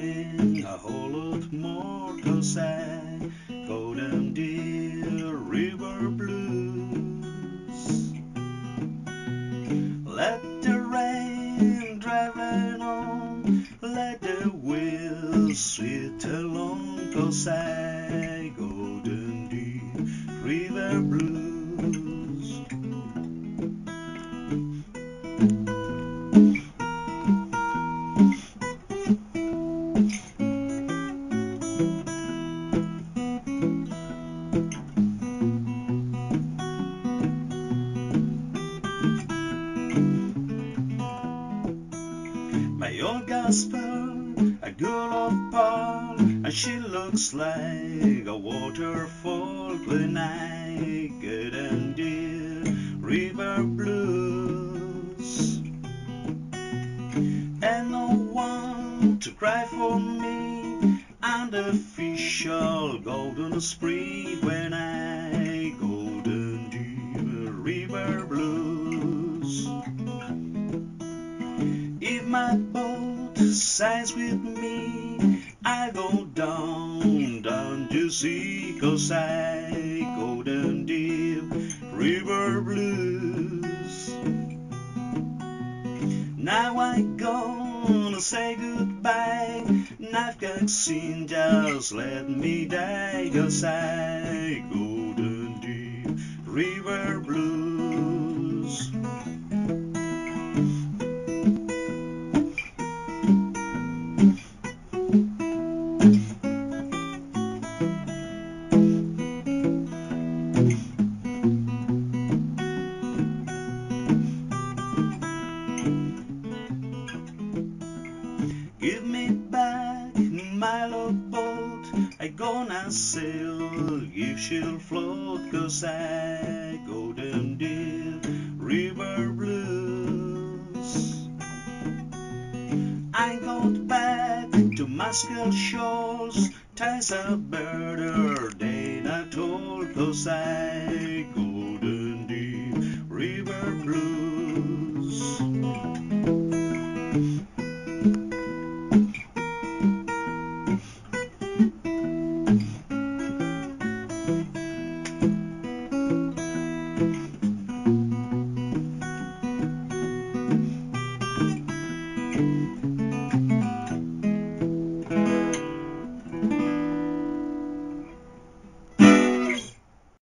sang a whole lot more to say, Golden Deer River Blues. Let the rain drive it on, let the wheels sit along, cause I Golden Deer River Blues. My old gospel, a girl of pearl, and she looks like a waterfall when I get in the river blues. And no one to cry for me, and the fish all go to the spring when I sails with me, I go down, down to sea, cause I go deep river blues. Now I gonna say goodbye, I've got seen just let me die, cause I go down deep river blues. Gonna sail if she'll float, cause I go down deep river blues. I got back to Muscat shores. Times are better than I told, cause I go